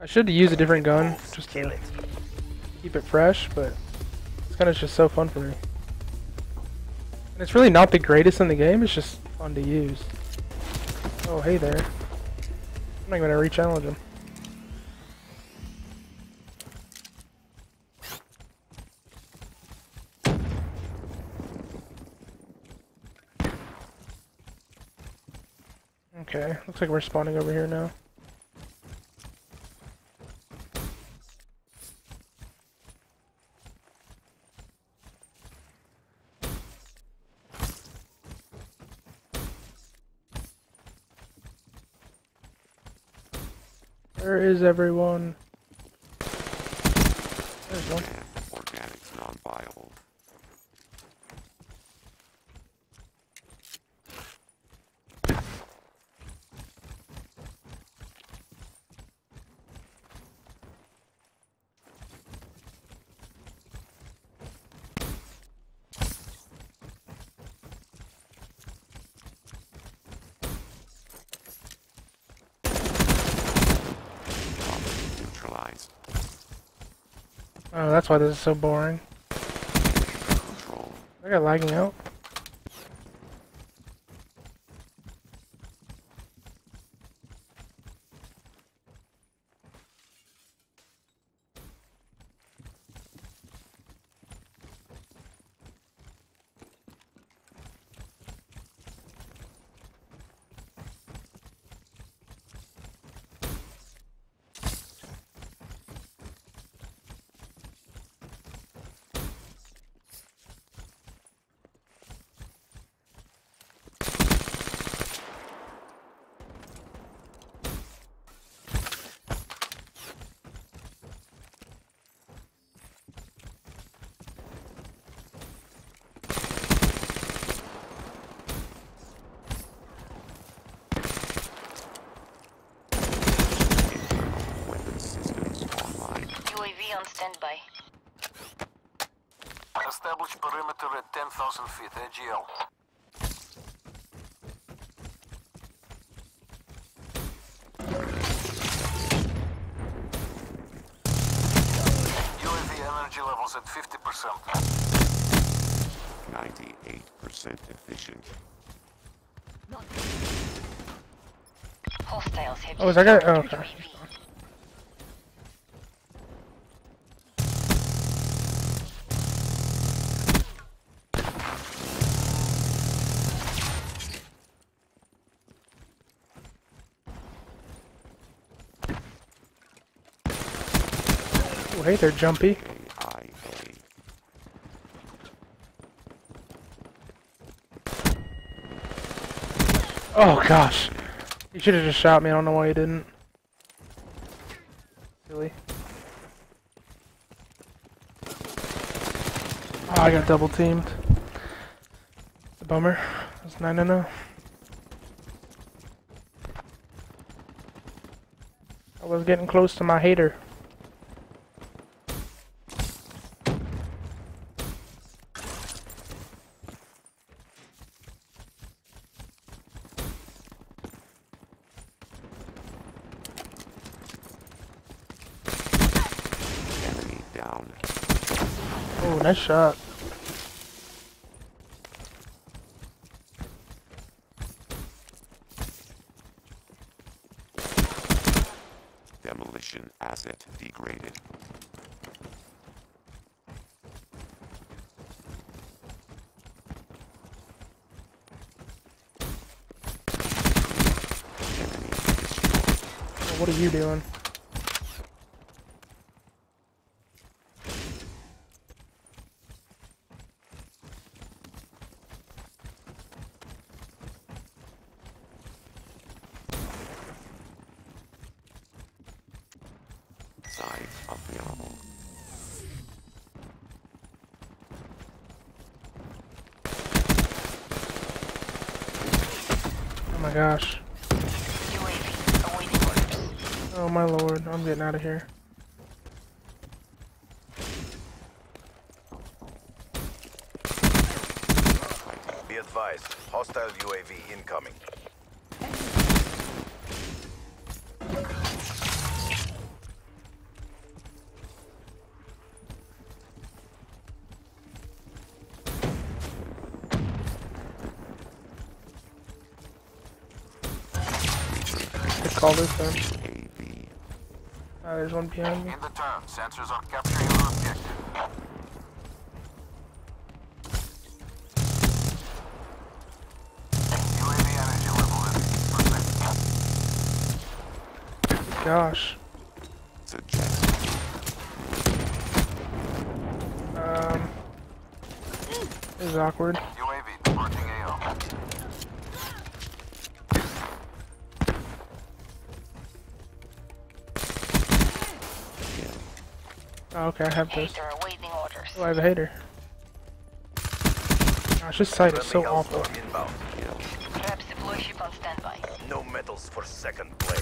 I should use a different gun just to keep it fresh, but this gun is just so fun for me. And it's really not the greatest in the game, it's just fun to use. Oh, hey there. I'm not gonna re-challenge him. Okay, looks like we're spawning over here now. Where is everyone? There's one. Oh, that's why this is so boring. I got lagging out. On standby. Establish perimeter at 10,000 feet, AGL. UAV energy levels at 50%. 98% efficient. Hostiles have Oh, is that guy? Oh, okay. Hey there, Jumpy. Oh gosh. He should have just shot me. I don't know why he didn't. Silly. Oh, I got double teamed. It's a bummer. It's 9 0. I was getting close to my HATR. Down. Oh, nice shot. Demolition asset degraded. What are you doing? My gosh. UAV awaiting orders. Oh my lord. I'm getting out of here. Be advised, hostile UAV incoming. Call this then. There's one behind me. In the turn, sensors are capturing your objective. UAV energy level at 50%. Gosh. Suggest. Um. This is awkward. Oh, okay, I have this. HATR awaiting. Oh, I have a HATR. Gosh, this site is so awful. Hellstorm inbound. Kill. Ship on standby. No medals for second place.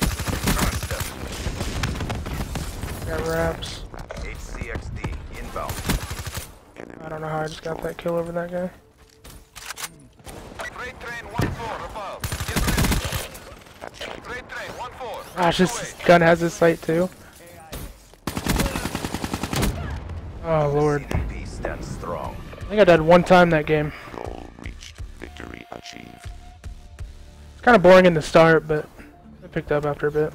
Got wraps. HCXD inbound. I don't know how I just got that kill over that guy. Freight train 1-4 above. Get ready. Freight train 1-4. Gosh, this gun has this sight too. Oh lord. I think I died one time that game. Goal reached. Victory achieved. It's kind of boring in the start, but I picked up after a bit.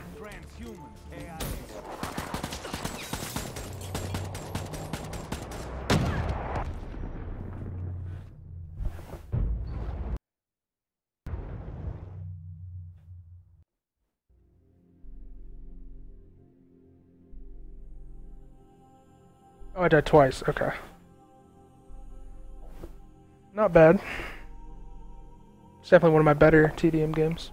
Oh, I died twice. Okay. Not bad. It's definitely one of my better TDM games.